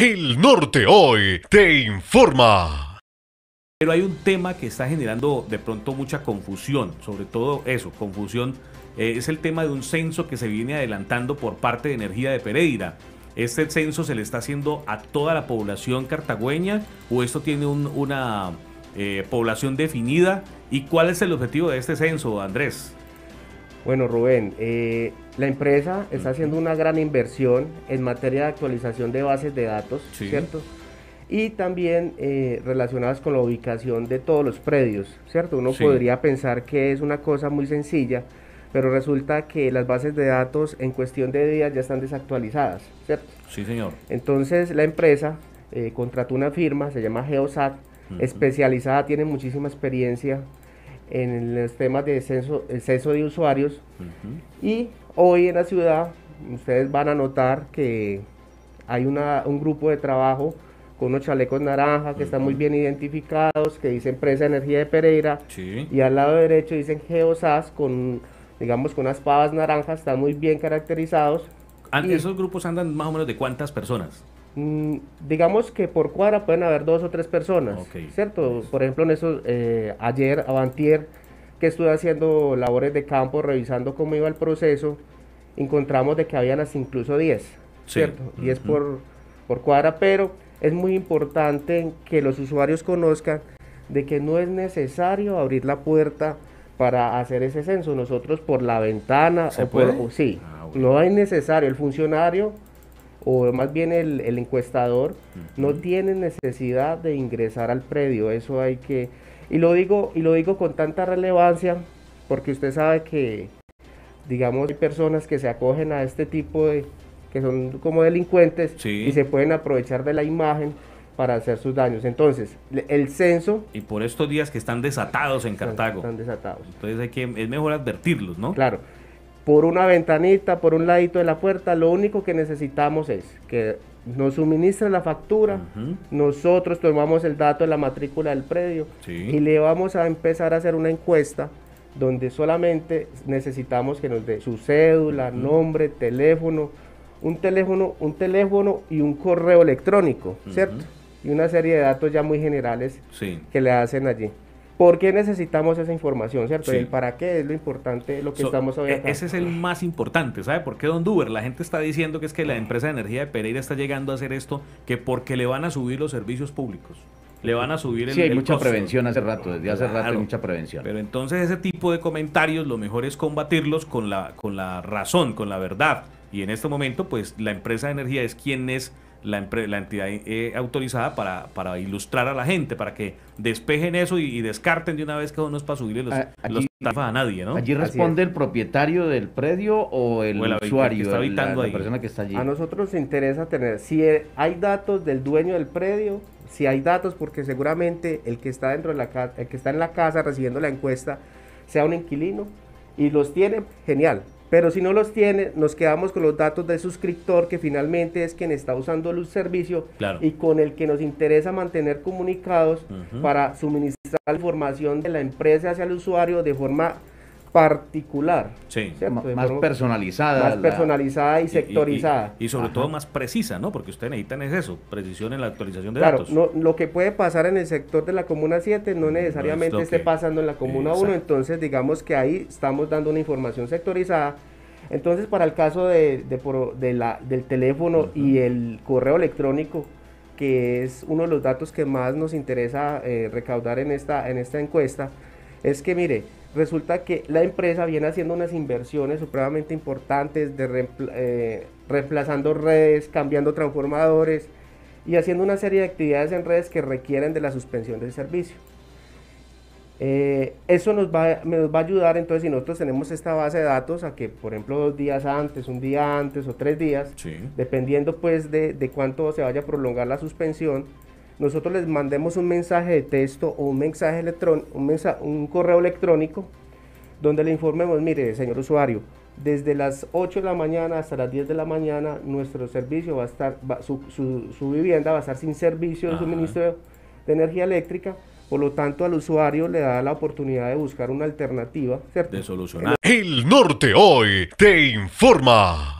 El Norte Hoy te informa. Pero hay un tema que está generando de pronto mucha confusión, sobre todo eso, confusión, eh, es el tema de un censo que se viene adelantando por parte de Energía de Pereira. ¿Este censo se le está haciendo a toda la población cartagüeña o esto tiene una eh, población definida? ¿Y cuál es el objetivo de este censo, Andrés? Bueno, Rubén, eh, la empresa está haciendo una gran inversión en materia de actualización de bases de datos, ¿cierto? Y también eh, relacionadas con la ubicación de todos los predios, ¿cierto? Uno podría pensar que es una cosa muy sencilla, pero resulta que las bases de datos en cuestión de días ya están desactualizadas, ¿cierto? Sí, señor. Entonces la empresa eh, contrató una firma, se llama Geosat, especializada, tiene muchísima experiencia en los temas de censo, el censo de usuarios. Y hoy en la ciudad ustedes van a notar que hay una, un grupo de trabajo con unos chalecos naranjas que están muy bien identificados, que dice Empresa Energía de Pereira, y al lado derecho dicen Geosas con, digamos, con unas pavas naranjas, están muy bien caracterizados. ¿Esos grupos andan más o menos de cuántas personas? Mm, digamos que por cuadra pueden haber dos o tres personas, ¿cierto? Por ejemplo, en eso, eh, ayer, avantier, que estuve haciendo labores de campo, revisando cómo iba el proceso, encontramos de que habían hasta incluso 10, ¿cierto? 10 por, por cuadra, pero es muy importante que los usuarios conozcan de que no es necesario abrir la puerta para hacer ese censo. Nosotros por la ventana o por... sí, ah, no hay necesario. El funcionario o más bien el, encuestador, no tiene necesidad de ingresar al predio. Eso hay que... Y lo digo, y lo digo con tanta relevancia porque usted sabe que, digamos, hay personas que se acogen a este tipo de... que son como delincuentes y se pueden aprovechar de la imagen para hacer sus daños. Entonces, el censo... Y por estos días que están desatados en Cartago. Están desatados. Entonces hay que, es mejor advertirlos, ¿no? Claro por una ventanita, por un ladito de la puerta, lo único que necesitamos es que nos suministre la factura, nosotros tomamos el dato de la matrícula del predio y le vamos a empezar a hacer una encuesta donde solamente necesitamos que nos dé su cédula, nombre, teléfono, un teléfono, un teléfono y un correo electrónico, ¿cierto? Y una serie de datos ya muy generales que le hacen allí. ¿Por qué necesitamos esa información, cierto? El para qué es lo importante, lo que estamos hoy e Ese es el más importante, ¿sabe? ¿Por qué Don Duber? La gente está diciendo que es que la empresa de energía de Pereira está llegando a hacer esto, que porque le van a subir los servicios públicos. Le van a subir el Sí, hay mucha prevención hace rato, desde hace rato hay mucha prevención. Pero entonces ese tipo de comentarios lo mejor es combatirlos con la, con la razón, con la verdad. Y en este momento, pues la empresa de energía es quien es la, la entidad eh, autorizada para, para, ilustrar a la gente, para que despejen eso y, descarten de una vez que no es para subirle los, a nadie, ¿no? ¿Allí responde el propietario del predio o el, usuario, la, persona que está allí? A nosotros nos interesa tener, si hay datos del dueño del predio, si hay datos, porque seguramente el que está dentro de la casa, el que está en la casa recibiendo la encuesta, sea un inquilino y los tiene, genial. Pero si no los tiene, nos quedamos con los datos del suscriptor, que finalmente es quien está usando el servicio y con el que nos interesa mantener comunicados para suministrar la información de la empresa hacia el usuario de forma particular. Sí, más personalizada. Más personalizada y sectorizada. Y, sobre todo más precisa, ¿no? Porque ustedes necesitan es eso, precisión en la actualización de datos. Claro, lo que puede pasar en el sector de la Comuna 7 no necesariamente esté pasando en la Comuna 1, entonces digamos que ahí estamos dando una información sectorizada. Entonces, para el caso de, de, la, del teléfono y el correo electrónico, que es uno de los datos que más nos interesa eh, recaudar en esta, en esta encuesta, es que mire, resulta que la empresa viene haciendo unas inversiones supremamente importantes, de eh, reemplazando redes, cambiando transformadores y haciendo una serie de actividades en redes que requieren de la suspensión del servicio. Eh, eso nos va, nos va a ayudar entonces si nosotros tenemos esta base de datos a que por ejemplo dos días antes, un día antes o tres días, dependiendo pues de, de cuánto se vaya a prolongar la suspensión, nosotros les mandemos un mensaje de texto o un mensaje electrónico, un, un correo electrónico donde le informemos, mire, señor usuario, desde las 8 de la mañana hasta las 10 de la mañana nuestro servicio va a estar, su, su, vivienda va a estar sin servicio de suministro de energía eléctrica, por lo tanto al usuario le da la oportunidad de buscar una alternativa, De solucionar. El Norte Hoy te informa.